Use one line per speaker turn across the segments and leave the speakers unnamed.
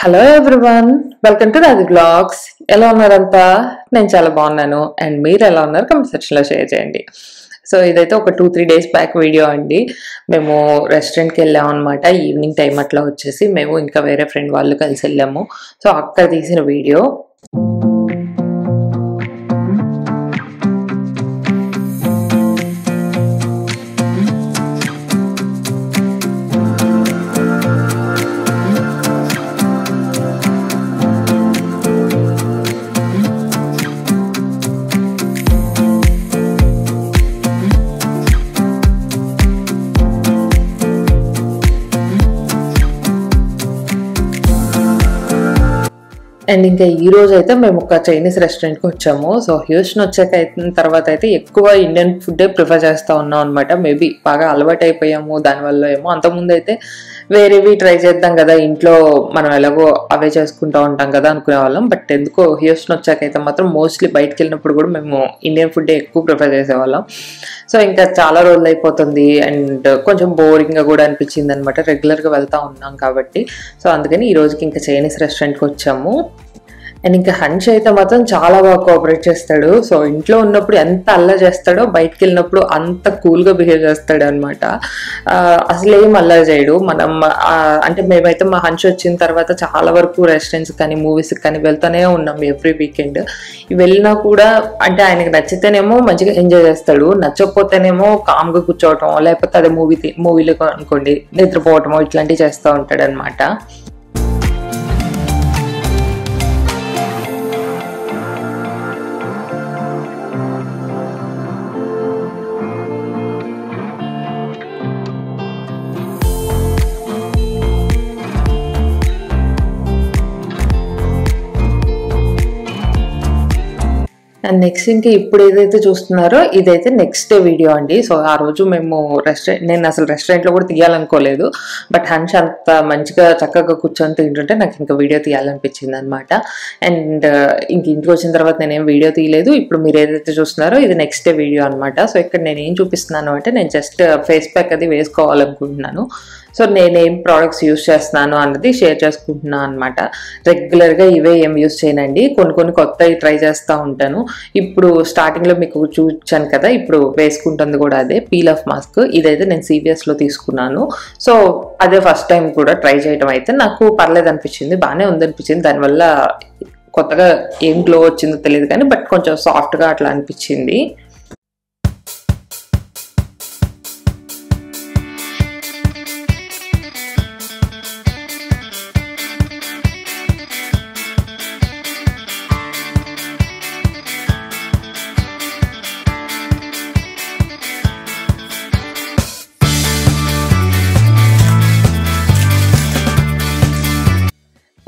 Hello everyone welcome to Raju blogs ఎలా ఉన్నారంతా? నేను చాలా బాగున్నాను. అండ్ మీరు ఎలా ఉన్నారు? కమెంట్ సెక్షన్లో షేర్ చేయండి. సో ఇదైతే ఒక two three days back video అండి. మేము రెస్టారెంట్కి వెళ్ళాం అనమాట ఈవినింగ్ టైం అట్లా వచ్చేసి మేము ఇంకా వేరే ఫ్రెండ్ వాళ్ళు కలిసి వెళ్ళాము. సో అక్కడ తీసిన వీడియో అండ్ ఇంకా ఈ రోజు అయితే మేము ఒక చైనీస్ రెస్టారెంట్కి వచ్చాము. సో హ్యూస్టన్ వచ్చాక తర్వాత అయితే ఎక్కువ ఇండియన్ ఫుడ్డే ప్రిఫర్ చేస్తూ ఉన్నాం అనమాట మేబీ బాగా అలవాటు అయిపోయాము దానివల్ల ఏమో అంతకుముందు అయితే వేరేవి ట్రై చేద్దాం కదా ఇంట్లో మనం ఎలాగో అవే చేసుకుంటూ ఉంటాం కదా అనుకునే వాళ్ళం. బట్ ఎందుకో హ్యూస్టన్ వచ్చాక అయితే మాత్రం మోస్ట్లీ బయటకు వెళ్ళినప్పుడు కూడా మేము ఇండియన్ ఫుడ్డే ఎక్కువ ప్రిఫర్ చేసేవాళ్ళం. సో ఇంకా చాలా రోజులు అయిపోతుంది అండ్ కొంచెం బోరింగ్గా కూడా అనిపించింది అనమాట రెగ్యులర్గా వెళ్తూ ఉన్నాం కాబట్టి. సో అందుకని ఈ రోజుకి ఇంకా చైనీస్ రెస్టారెంట్కి వచ్చాము. అండ్ ఇంకా హన్ష్ అయితే మాత్రం చాలా బాగా కోఆపరేట్ చేస్తాడు. సో ఇంట్లో ఉన్నప్పుడు ఎంత అల్ల చేస్తాడో బయటకు వెళ్ళినప్పుడు అంత కూల్గా బిహేవ్ చేస్తాడు అనమాట అసలు ఏం అల్లరి చేయడు. మనం అంటే మేమైతే మా హంచ్ వచ్చిన తర్వాత చాలా వరకు రెస్టారెంట్స్ కానీ మూవీస్ కానీ వెళ్తూనే ఉన్నాం ఎవ్రీ వీకెండ్ వెళ్ళినా కూడా అంటే ఆయనకి నచ్చితేనేమో మంచిగా ఎంజాయ్ చేస్తాడు. నచ్చకపోతేనేమో కామ్గా కూర్చోవటం లేకపోతే అదే మూవీ మూవీలో అనుకోండి నిద్రపోవటం ఇట్లాంటివి చేస్తూ ఉంటాడు అనమాట అండ్ నెక్స్ట్ ఇంకా ఇప్పుడు ఏదైతే చూస్తున్నారో ఇదైతే నెక్స్ట్ డే వీడియో అండి. సో ఆ రోజు మేము రెస్టారెంట్ నేను అసలు రెస్టారెంట్లో కూడా తీయాలనుకోలేదు. బట్ హన్స్ అంత మంచిగా చక్కగా కూర్చొని తింటుంటే నాకు ఇంకా వీడియో తీయాలనిపించింది అనమాట అండ్ uh, ఇంక ఇంటికి వచ్చిన తర్వాత నేనేం వీడియో తీయలేదు. ఇప్పుడు మీరు ఏదైతే చూస్తున్నారో ఇది నెక్స్ట్ డే వీడియో అనమాట. సో ఇక్కడ నేను ఏం చూపిస్తున్నాను అంటే నేను జస్ట్ ఫేస్ ప్యాక్ అది వేసుకోవాలనుకుంటున్నాను. సో నేను ఏం ప్రోడక్ట్స్ యూస్ చేస్తున్నాను అన్నది షేర్ చేసుకుంటున్నాను అనమాట రెగ్యులర్గా ఇవే ఏం యూస్ చేయనండి. కొన్ని కొన్ని కొత్తవి ట్రై చేస్తూ ఉంటాను. ఇప్పుడు స్టార్టింగ్లో మీకు చూచాను కదా ఇప్పుడు వేసుకుంటుంది కూడా అదే పీల్ ఆఫ్ మాస్క్ ఇదైతే నేను సీబీఎస్లో తీసుకున్నాను. సో అదే ఫస్ట్ టైం కూడా ట్రై చేయడం అయితే నాకు పర్లేదు అనిపించింది బాగానే ఉందనిపించింది దానివల్ల కొత్తగా ఏం గ్లో వచ్చిందో తెలియదు కానీ బట్ కొంచెం సాఫ్ట్గా అట్లా అనిపించింది.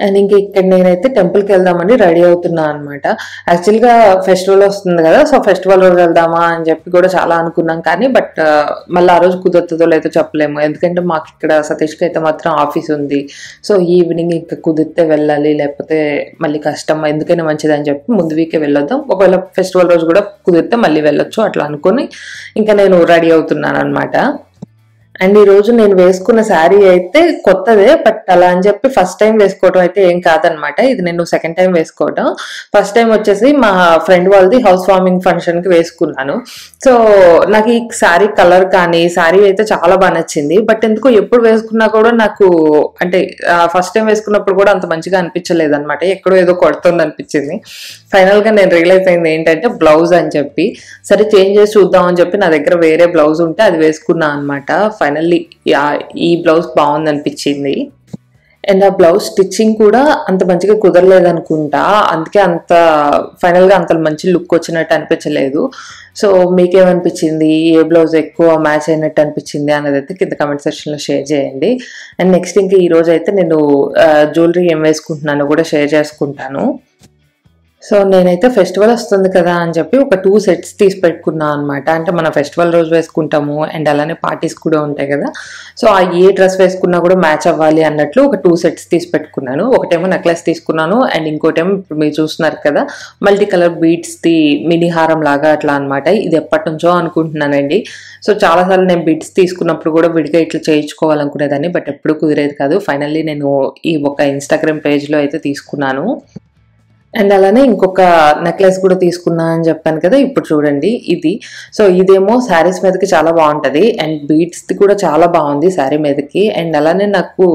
అండ్ ఇంక ఇక్కడ నేనైతే టెంపుల్కి వెళ్దామని రెడీ అవుతున్నా అనమాట యాక్చువల్గా ఫెస్టివల్ వస్తుంది కదా సో ఫెస్టివల్ రోజు వెళ్దామా అని చెప్పి కూడా చాలా అనుకున్నాం కానీ బట్ uh, మళ్ళీ ఆ రోజు కుదురుతుందో లేదో చెప్పలేము. ఎందుకంటే మాకు ఇక్కడ సతీష్కి అయితే మాత్రం ఆఫీస్ ఉంది. సో ఈవినింగ్ ఇంకా కుదిరితే వెళ్ళాలి లేకపోతే మళ్ళీ కష్టం ఎందుకైనా మంచిది అని చెప్పి ముందు వీకే వెళ్ళొద్దాం. ఒకవేళ ఫెస్టివల్ రోజు కూడా కుదిరితే మళ్ళీ వెళ్ళొచ్చు అట్లా అనుకుని ఇంకా నేను రెడీ అవుతున్నాను అనమాట అండ్ ఈ రోజు నేను వేసుకున్న శారీ అయితే కొత్తదే బట్ అలా అని చెప్పి ఫస్ట్ టైం వేసుకోవడం అయితే ఏం కాదనమాట. ఇది నేను సెకండ్ టైం వేసుకోవడం ఫస్ట్ టైం వచ్చేసి మా ఫ్రెండ్ వాళ్ళది హౌస్ వార్మింగ్ ఫంక్షన్కి వేసుకున్నాను. సో నాకు ఈ శారీ కలర్ కానీ శారీ అయితే చాలా బాగా నచ్చింది. బట్ ఎందుకో ఎప్పుడు వేసుకున్నా కూడా నాకు అంటే ఫస్ట్ టైం వేసుకున్నప్పుడు కూడా అంత మంచిగా అనిపించలేదు అనమాట ఎక్కడో ఏదో కొడుతుంది అనిపించింది. ఫైనల్గా నేను రియలైజ్ అయింది ఏంటంటే బ్లౌజ్ అని చెప్పి సరే చేంజ్ చేసి చూద్దాం అని చెప్పి నా దగ్గర వేరే బ్లౌజ్ ఉంటే అది వేసుకున్నాను అనమాట. ఫైనల్లీ ఈ బ్లౌజ్ బాగుంది అనిపించింది అండ్ ఆ బ్లౌజ్ స్టిచ్చింగ్ కూడా అంత మంచిగా కుదరలేదు అనుకుంటా అందుకే అంత ఫైనల్గా అంత మంచి లుక్ వచ్చినట్టు అనిపించలేదు. సో మీకేమనిపించింది? ఏ బ్లౌజ్ ఎక్కువ మ్యాచ్ అయినట్టు అనిపించింది అనేది అయితే కింద కమెంట్ సెక్షన్లో షేర్ చేయండి. అండ్ నెక్స్ట్ ఇంకా ఈరోజు అయితే నేను జ్యువెలరీ ఏం వేసుకుంటున్నానో కూడా షేర్ చేసుకుంటాను. సో నేనైతే ఫెస్టివల్ వస్తుంది కదా అని చెప్పి ఒక టూ సెట్స్ తీసి పెట్టుకున్నాను అనమాట అంటే మన ఫెస్టివల్ రోజు వేసుకుంటాము అండ్ అలానే పార్టీస్ కూడా ఉంటాయి కదా. సో ఆ ఏ డ్రెస్ వేసుకున్నా కూడా మ్యాచ్ అవ్వాలి అన్నట్లు ఒక టూ సెట్స్ తీసి పెట్టుకున్నాను. ఒకటేమో నెక్లెస్ తీసుకున్నాను అండ్ ఇంకోటేమో మీరు చూస్తున్నారు కదా మల్టీ కలర్ బీట్స్ది మినీ హారం లాగా అట్లా అనమాట ఇది ఎప్పటి నుంచో అనుకుంటున్నానండి. సో చాలాసార్లు నేను బిడ్స్ తీసుకున్నప్పుడు కూడా విడిగా ఇట్లా చేయించుకోవాలనుకునేదాన్ని బట్ ఎప్పుడు కుదిరేది కాదు. ఫైనల్లీ నేను ఈ ఒక ఇన్స్టాగ్రామ్ పేజ్లో అయితే తీసుకున్నాను. అండ్ అలానే ఇంకొక నెక్లెస్ కూడా తీసుకున్నా అని చెప్పాను కదా ఇప్పుడు చూడండి ఇది. సో ఇదేమో శారీస్ మీదకి చాలా బాగుంటుంది అండ్ బీట్స్ది కూడా చాలా బాగుంది శారీ మీదకి. అండ్ అలానే నాకు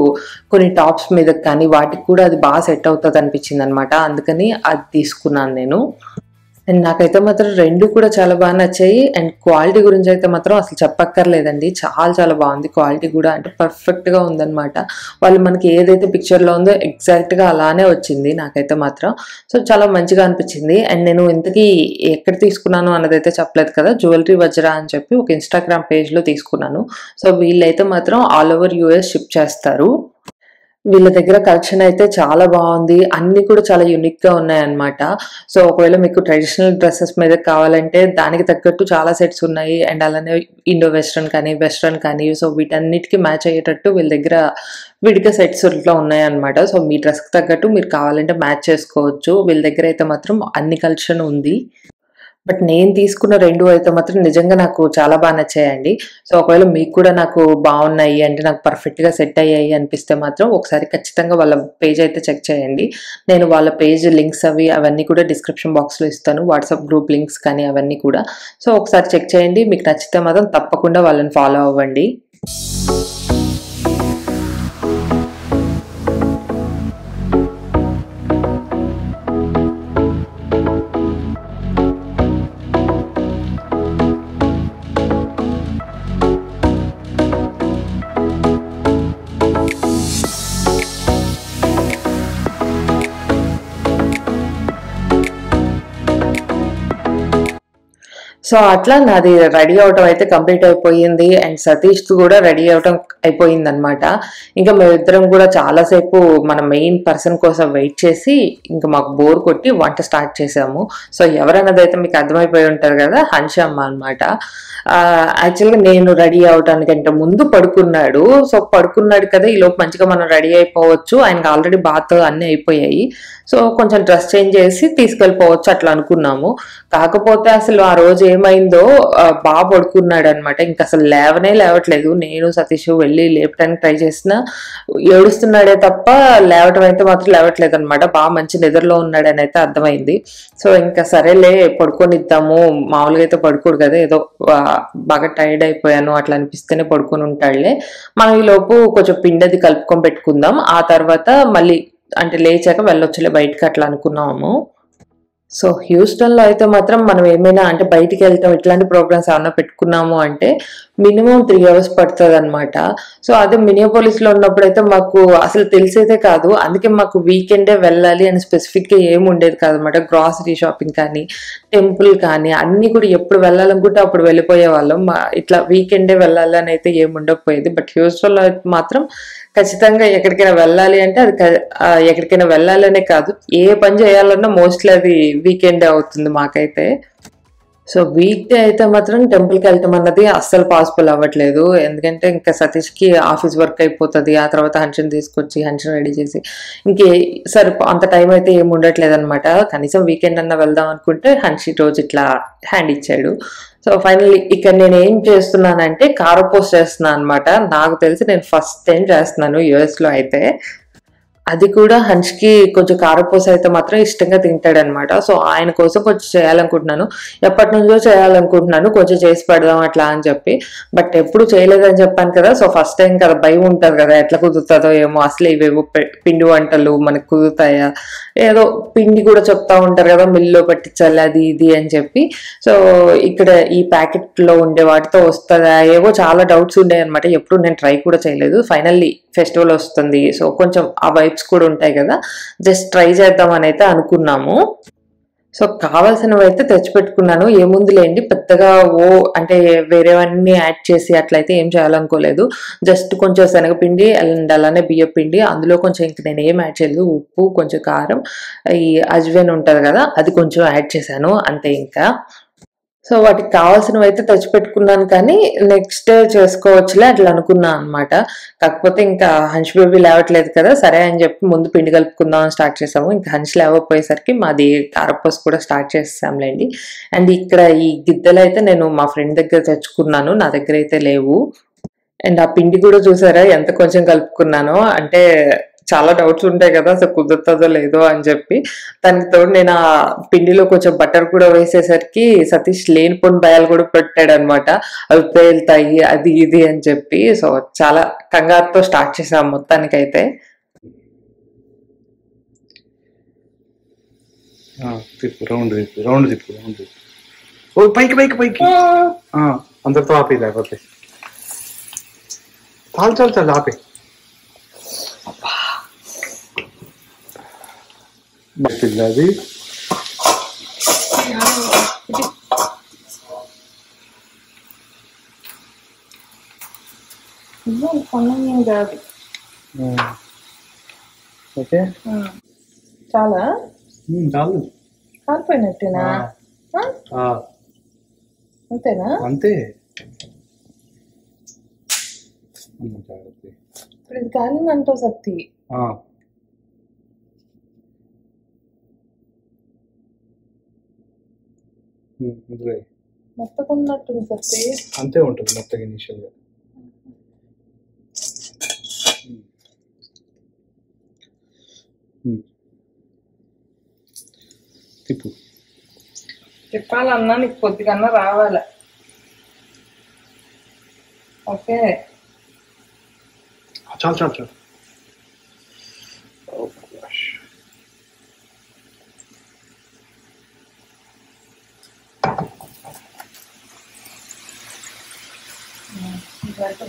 కొన్ని టాప్స్ మీదకి కానీ వాటికి కూడా అది బాగా సెట్ అవుతుంది అనిపించింది అనమాట అందుకని అది తీసుకున్నాను నేను. అండ్ నాకైతే మాత్రం రెండు కూడా చాలా బాగా నచ్చాయి. అండ్ క్వాలిటీ గురించి అయితే మాత్రం అసలు చెప్పక్కర్లేదండి. చాలా చాలా బాగుంది క్వాలిటీ కూడా. అంటే పర్ఫెక్ట్గా ఉందన్నమాట. వాళ్ళు మనకి ఏదైతే పిక్చర్లో ఉందో ఎగ్జాక్ట్గా అలానే వచ్చింది నాకైతే మాత్రం. సో చాలా మంచిగా అనిపించింది. అండ్ నేను ఇంతకీ ఎక్కడ తీసుకున్నాను అన్నదైతే చెప్పలేదు కదా. జ్యువెలరీ వజ్రా అని చెప్పి ఒక ఇన్స్టాగ్రామ్ పేజ్లో తీసుకున్నాను. సో వీళ్ళైతే మాత్రం ఆల్ ఓవర్ యూఎస్ షిప్ చేస్తారు. వీళ్ళ దగ్గర కలెక్షన్ అయితే చాలా బాగుంది. అన్ని కూడా చాలా యూనిక్గా ఉన్నాయన్నమాట. సో ఒకవేళ మీకు ట్రెడిషనల్ డ్రెస్సెస్ మీద కావాలంటే దానికి తగ్గట్టు చాలా సెట్స్ ఉన్నాయి. అండ్ అలానే ఇండో వెస్ట్రన్ కానీ వెస్ట్రన్ కానీ సో వీటన్నిటికీ మ్యాచ్ అయ్యేటట్టు వీళ్ళ దగ్గర విడిగా సెట్స్ ఇట్లా ఉన్నాయన్నమాట. సో మీ డ్రెస్కి తగ్గట్టు మీరు కావాలంటే మ్యాచ్ చేసుకోవచ్చు. వీళ్ళ దగ్గర అయితే మాత్రం అన్ని కలెక్షన్ ఉంది. బట్ నేను తీసుకున్న రెండు అయితే మాత్రం నిజంగా నాకు చాలా బాగా నచ్చాయండి. సో ఒకవేళ మీకు కూడా నాకు బాగున్నాయి అంటే నాకు పర్ఫెక్ట్గా సెట్ అయ్యాయి అనిపిస్తే మాత్రం ఒకసారి ఖచ్చితంగా వాళ్ళ పేజ్ అయితే చెక్ చేయండి. నేను వాళ్ళ పేజ్ లింక్స్ అవి అవన్నీ కూడా డిస్క్రిప్షన్ బాక్స్లో ఇస్తాను. వాట్సాప్ గ్రూప్ లింక్స్ కానీ అవన్నీ కూడా. సో ఒకసారి చెక్ చేయండి. మీకు నచ్చితే మాత్రం తప్పకుండా వాళ్ళని ఫాలో అవ్వండి. సో అట్లా నాది రెడీ అవటం అయితే కంప్లీట్ అయిపోయింది అండ్ సతీష్ కూడా రెడీ అవటం అయిపోయింది అనమాట ఇంకా మేమిద్దరం కూడా చాలాసేపు మన మెయిన్ పర్సన్ కోసం వెయిట్ చేసి ఇంకా మాకు బోర్ కొట్టి వంట స్టార్ట్ చేసాము. సో ఎవరన్నది అయితే మీకు అర్థమైపోయి ఉంటారు కదా హన్షమ్మ అనమాట యాక్చువల్గా నేను రెడీ అవటానికంటే ముందు పడుకున్నాడు. సో పడుకున్నాడు కదా ఈ లోపు మంచిగా మనం రెడీ అయిపోవచ్చు. ఆయనకి ఆల్రెడీ బాత్ అన్నీ అయిపోయాయి. సో కొంచెం డ్రెస్ చేంజ్ చేసి తీసుకెళ్ళిపోవచ్చు అట్లా అనుకున్నాము. కాకపోతే అసలు ఆ రోజు ఏమైందో ఆ, బాగా పడుకున్నాడు అనమాట ఇంకా అసలు లేవనే లేవట్లేదు. నేను సతీష్ వెళ్ళి లేపడానికి ట్రై చేసినా. ఏడుస్తున్నాడే తప్ప లేవటం అయితే మాత్రం లేవట్లేదు అనమాట బాగా మంచి నిద్రలో ఉన్నాడని అయితే అర్థమైంది. సో ఇంకా సరేలే పడుకొనిద్దాము. మామూలుగా అయితే పడుకోడు కదా. ఏదో బాగా టైర్డ్ అయిపోయాను. అట్లా అనిపిస్తేనే పడుకొని ఉంటాడులే. మనం ఈ లోపు కొంచెం పిండది కలుపుకొని పెట్టుకుందాం. ఆ తర్వాత మళ్ళీ అంటే లేచాక వెళ్ళొచ్చులే బయటకి అట్లా అనుకున్నాము. సో హ్యూస్టన్లో అయితే మాత్రం మనం ఏమైనా అంటే బయటికి వెళ్తాం ఇట్లాంటి ప్రోగ్రామ్స్ ఏమైనా పెట్టుకున్నాము అంటే మినిమం త్రీ అవర్స్ పడుతుంది అనమాట సో అదే మినియోపోలిస్లో ఉన్నప్పుడు అయితే మాకు అసలు తెలిసేదే కాదు. అందుకే మాకు వీకెండే వెళ్ళాలి అని స్పెసిఫిక్గా ఏమి ఉండేది కాదనమాట గ్రాసరీ షాపింగ్ కానీ టెంపుల్ కానీ అన్నీ కూడా ఎప్పుడు వెళ్ళాలనుకుంటే అప్పుడు వెళ్ళిపోయే వాళ్ళం ఇట్లా వీకెండే వెళ్ళాలి అని అయితే ఏమి ఉండకపోయేది. బట్ హ్యూస్టన్లో అయితే మాత్రం ఖచ్చితంగా ఎక్కడికైనా వెళ్ళాలి అంటే అది ఎక్కడికైనా వెళ్ళాలనే కాదు. ఏ పని చేయాలన్నా మోస్ట్లీ అది వీకెండే అవుతుంది మాకైతే. సో వీక్ డే అయితే మాత్రం టెంపుల్కి వెళ్ళటం అన్నది అస్సలు పాసిబుల్ అవ్వట్లేదు. ఎందుకంటే ఇంకా సతీష్కి ఆఫీస్ వర్క్ అయిపోతుంది. ఆ తర్వాత హన్షన్ తీసుకొచ్చి హన్షన్ రెడీ చేసి. ఇంకే సరే అంత టైం అయితే ఏమి ఉండట్లేదు అనమాట కనీసం వీకెండ్ అన్న వెళ్దాం అనుకుంటే హన్షి రోజు ఇట్లా హ్యాండ్ ఇచ్చాడు. సో ఫైనల్లీ ఇక్కడ నేను ఏం చేస్తున్నానంటే కారపోస్ చేస్తున్నాను అనమాట నాకు తెలిసి నేను ఫస్ట్ టైం చేస్తున్నాను యుఎస్లో అయితే. అది కూడా హన్స్కి కొంచెం కారపూస అయితే మాత్రం ఇష్టంగా తింటాడనమాట. సో ఆయన కోసం కొంచెం చేయాలనుకుంటున్నాను. ఎప్పటి నుంచో చేయాలనుకుంటున్నాను. కొంచెం చేసి పెడదాం అట్లా అని చెప్పి. బట్ ఎప్పుడు చేయలేదని చెప్పాను కదా. సో ఫస్ట్ టైం కదా భయం ఉంటుంది కదా. ఎట్లా కుదురుతుందో ఏమో. అసలు ఇవేవో పిండి వంటలు మనకు కుదురుతాయా? ఏదో పిండి కూడా చెప్తా ఉంటారు కదా మిల్లో పట్టించాలి అది ఇది అని చెప్పి. సో ఇక్కడ ఈ ప్యాకెట్లో ఉండే వాటితో వస్తుందా? ఏవో చాలా డౌట్స్ ఉన్నాయి అనమాట ఎప్పుడు నేను ట్రై కూడా చేయలేదు. ఫైనల్లీ ఫెస్టివల్ వస్తుంది. సో కొంచెం ఆ వైబ్స్ కూడా ఉంటాయి కదా. జస్ట్ ట్రై చేద్దామని అయితే అనుకున్నాము. సో కావాల్సినవి అయితే తెచ్చిపెట్టుకున్నాను. ఏముందిలేండి పెద్దగా ఓ అంటే వేరేవన్నీ యాడ్ చేసి అట్లయితే ఏం చేయాలనుకోలేదు. జస్ట్ కొంచెం శనగపిండి అండ్ అలానే బియ్య పిండి అందులో కొంచెం ఇంక నేను ఏం యాడ్ చేయలేదు. ఉప్పు కొంచెం కారం ఈ అజ్వెన్ ఉంటుంది కదా అది కొంచెం యాడ్ చేశాను. అంతే ఇంకా. సో వాటికి కావాల్సినవి అయితే తెచ్చిపెట్టుకున్నాను కానీ నెక్స్ట్ డే చేసుకోవచ్చులే అట్లా అనుకున్నాను అనమాట కాకపోతే ఇంకా హంష్ బేబీ లేవట్లేదు కదా సరే అని చెప్పి ముందు పిండి కలుపుకుందాం అని స్టార్ట్ చేసాము. ఇంకా హంష్ లేవకపోయేసరికి మాది కారపూస కూడా స్టార్ట్ చేసాంలేండి అండ్ ఇక్కడ ఈ గిద్దెలు అయితే నేను మా ఫ్రెండ్ దగ్గర తెచ్చుకున్నాను నా దగ్గర అయితే లేవు. అండ్ ఆ పిండి కూడా చూసారా ఎంత కొంచెం కలుపుకున్నానో. అంటే చాలా డౌట్స్ ఉంటాయి కదా అసలు కుదురుతుందో లేదో అని చెప్పి. దానికి తోడు నేను ఆ పిండిలో కొంచెం బటర్ కూడా వేసేసరికి సతీష్ లేనిపోని భయాలు కూడా పెట్టాడు అనమాట అవి పేలుతాయి అది ఇది అని చెప్పి. సో చాలా కంగారుతో స్టార్ట్ చేసాం మొత్తానికైతే.
ఆ, తిప్పు రౌండ్ తిప్పు రౌండ్ తిప్పు రౌండ్ తిప్పు. ఓ పైకి పైకి పైకి. ఆ, అందరితో ఆపే లేకపోతే. చాలు చాలు చాలు ఆపే ఓకే.
చాలా?
చాలు.
కాలిపోయినట్టేనా? అంతేనా?
అంతే.
ఇప్పుడు ఇది కాలిందంటావు సత్తి.
ఉమ్, ఇదిగో.
మెత్తకున్నట్టుంది సత్తి
అంతే ఉంటుంది మొత్తం ఇనిషియల్గా. ఉమ్. తిప్పు.
చెప్పాలన్నా నీకు కొద్దిగన్నా రావాలి? ఓకే.
చాలు చాలు చాలు. muerto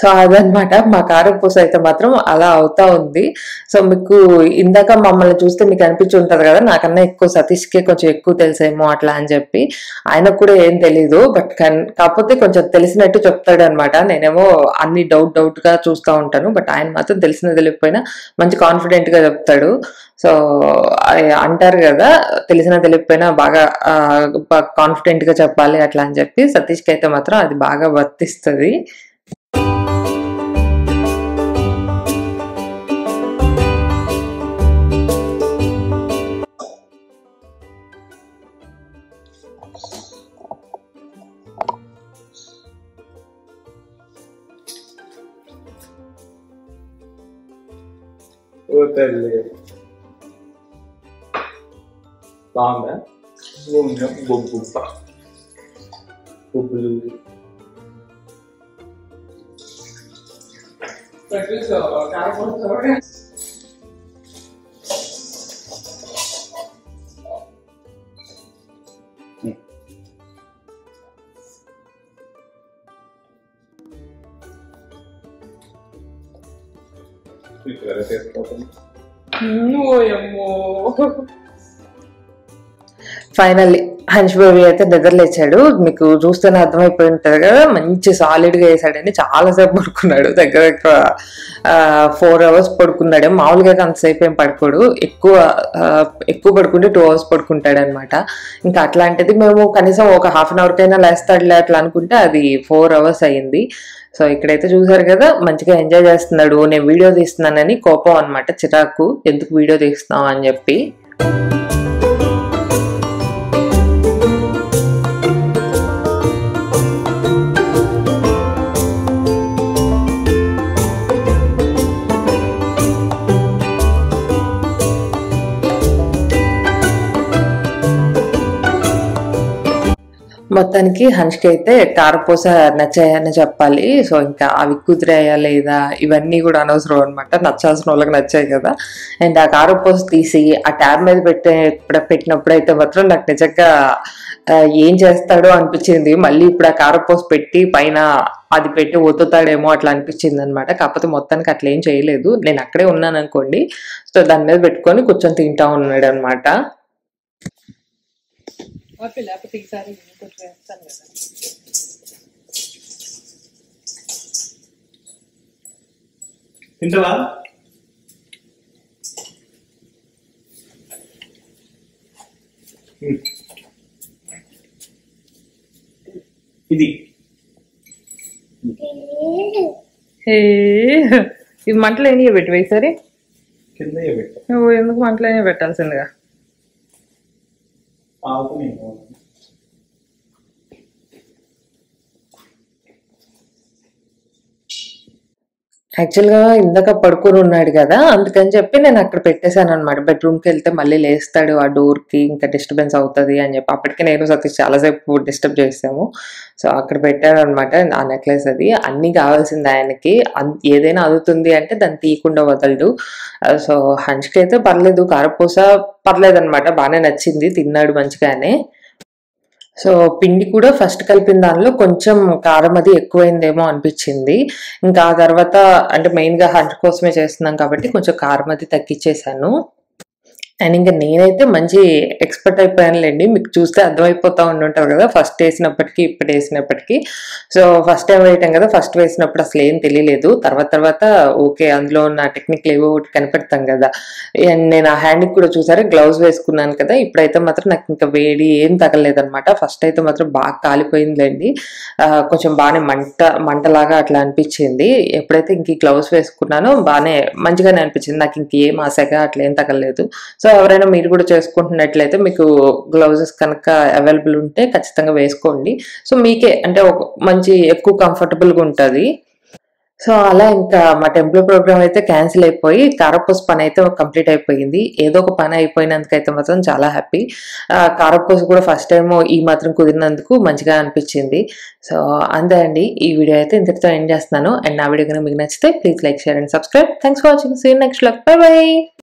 సో అదనమాట మా కారపూస అయితే మాత్రం అలా అవుతా ఉంది. సో మీకు ఇందాక మమ్మల్ని చూస్తే మీకు అనిపించి ఉంటది కదా నాకన్నా ఎక్కువ సతీష్కే కొంచెం ఎక్కువ తెలుసేమో అట్లా అని చెప్పి. ఆయనకు కూడా ఏం తెలీదు బట్ కాకపోతే కొంచెం తెలిసినట్టు చెప్తాడు అనమాట నేనేమో అన్ని డౌట్ డౌట్గా చూస్తూ ఉంటాను బట్ ఆయన మాత్రం తెలిసిన తెలియకపోయినా మంచి కాన్ఫిడెంట్గా చెప్తాడు. సో అంటారు కదా తెలిసిన తెలియకపోయినా బాగా కాన్ఫిడెంట్గా చెప్పాలి అట్లా అని చెప్పి సతీష్కి అయితే మాత్రం అది బాగా వర్తిస్తుంది.
Öperli. Daha ne? Olmuyor. Bu bu bak. Bu bu. Sakın söyle. Karı bunu. No. Finally, హంష్ బేబీ అయితే నిద్రలేచాడు మీకు చూస్తేనే అర్థమైపోయి ఉంటుంది కదా మంచి సాలిడ్గా వేసాడని చాలాసేపు పడుకున్నాడు. దగ్గర దగ్గర ఫోర్ అవర్స్ పడుకున్నాడు. మామూలుగా అయితే అంతసేపు ఏం పడుకోడు. ఎక్కువ ఎక్కువ పడుకుంటే టూ అవర్స్ పడుకుంటాడు అనమాట ఇంకా అట్లాంటిది మేము కనీసం ఒక హాఫ్ అన్ అవర్కైనా లేస్తాడులే అట్లా అనుకుంటే అది ఫోర్ అవర్స్ అయ్యింది. సో ఇక్కడైతే చూసారు కదా మంచిగా ఎంజాయ్ చేస్తున్నాడు. నేను వీడియో తీస్తున్నానని కోపం అనమాట చిరాకు. ఎందుకు వీడియో తీస్తున్నావు అని చెప్పి.
మొత్తానికి హన్స్కి అయితే కారపూస నచ్చాయని చెప్పాలి. సో ఇంకా అవి కుదిరాయా లేదా ఇవన్నీ కూడా అనవసరం అనమాట నచ్చాల్సిన వాళ్ళకి నచ్చాయి కదా. అండ్ ఆ కారపూస తీసి ఆ ట్యాబ్ మీద పెట్టే పెట్టినప్పుడు అయితే మాత్రం నాకు నిజంగా ఏం చేస్తాడో అనిపించింది. మళ్ళీ ఇప్పుడు ఆ కారపూస పెట్టి పైన అది పెట్టి ఒత్తుతాడేమో అట్లా అనిపించింది అనమాట కాకపోతే మొత్తానికి అట్లా ఏం చేయలేదు. నేను అక్కడే ఉన్నాను అనుకోండి సో దాని మీద పెట్టుకొని కూర్చొని తింటా ఉన్నాడు అనమాట
లేకపోతే ఈసారి కొంచెం వేస్తాను కదా.
తింటావా. ఇది.
ఏ ఇది మంటలు ఏం పెట్టి ఈసారి.
కింద
ఎందుకు మంటలు పెట్టాల్సిందిగా?
ఆవుకు నేను
యాక్చువల్గా ఇందాక పడుకొని ఉన్నాడు కదా అందుకని చెప్పి నేను అక్కడ పెట్టేశాను అనమాట బెడ్రూమ్కి వెళ్తే మళ్ళీ లేస్తాడు ఆ డోర్కి ఇంకా డిస్టర్బెన్స్ అవుతుంది అని చెప్పి. అప్పటికి నేను సతీష్ చాలాసేపు డిస్టర్బ్ చేసాము. సో అక్కడ పెట్టాను అనమాట ఆ నెక్లెస్ అది. అన్నీ కావాల్సింది ఆయనకి. ఏదైనా అందుతుంది అంటే దాన్ని తీయకుండా వదలడు. Uh, సో హంచ్కి అయితే పర్లేదు కారపూస పర్లేదు అనమాట బాగానే నచ్చింది తిన్నాడు మంచిగానే. సో పిండి కూడా ఫస్ట్ కలిపిన దానిలో కొంచెం కారం అది ఎక్కువైందేమో అనిపించింది. ఇంకా ఆ తర్వాత అంటే మెయిన్గా కోసమే చేస్తున్నాం కాబట్టి కొంచెం కారం అది తగ్గించేశాను అండ్ ఇంకా నేనైతే మంచి ఎక్స్పర్ట్ అయిపోయానులేండి. మీకు చూస్తే అర్థమైపోతా ఉండి ఉంటారు కదా. ఫస్ట్ వేసినప్పటికీ ఇప్పుడు వేసినప్పటికీ. సో ఫస్ట్ టైం వేయటం కదా. ఫస్ట్ వేసినప్పుడు అసలు ఏం తెలియలేదు. తర్వాత తర్వాత ఓకే అందులో ఉన్న టెక్నిక్లు ఏవో ఒకటి కనిపెడతాం కదా. అండ్ నేను ఆ హ్యాండ్కి కూడా చూసారా? గ్లౌజ్ వేసుకున్నాను కదా. ఇప్పుడైతే మాత్రం నాకు ఇంకా వేడి ఏం తగలేదనమాట ఫస్ట్ అయితే మాత్రం బాగా కాలిపోయిందిలేండి. కొంచెం బాగానే మంట మంటలాగా అట్లా అనిపించింది. ఎప్పుడైతే ఇంక గ్లౌజ్ వేసుకున్నానో బాగానే మంచిగానే అనిపించింది. నాకు ఇంకేం ఆశగా అట్లా ఏం తగలేదు సో ఎవరైనా మీరు కూడా చేసుకుంటున్నట్లయితే మీకు గ్లౌజెస్ కనుక అవైలబుల్ ఉంటే ఖచ్చితంగా వేసుకోండి. సో మీకే అంటే ఒక మంచి ఎక్కువ కంఫర్టబుల్గా ఉంటుంది. సో అలా ఇంకా మా టెంపుల్ ప్రోగ్రామ్ అయితే క్యాన్సిల్ అయిపోయి కారపూస పని అయితే కంప్లీట్ అయిపోయింది. ఏదో ఒక పని అయిపోయినందుకైతే మాత్రం చాలా హ్యాపీ. కారపూస కూడా ఫస్ట్ టైం ఈ మాత్రం కుదిరినందుకు మంచిగా అనిపించింది. సో అంతే అండి. ఈ వీడియో అయితే ఇంతటితో ఎండ్ చేస్తున్నాను. అండ్ నా వీడియో కనుక మీకు నచ్చితే please like share and subscribe. Thanks for watching. See in next luck bye bye.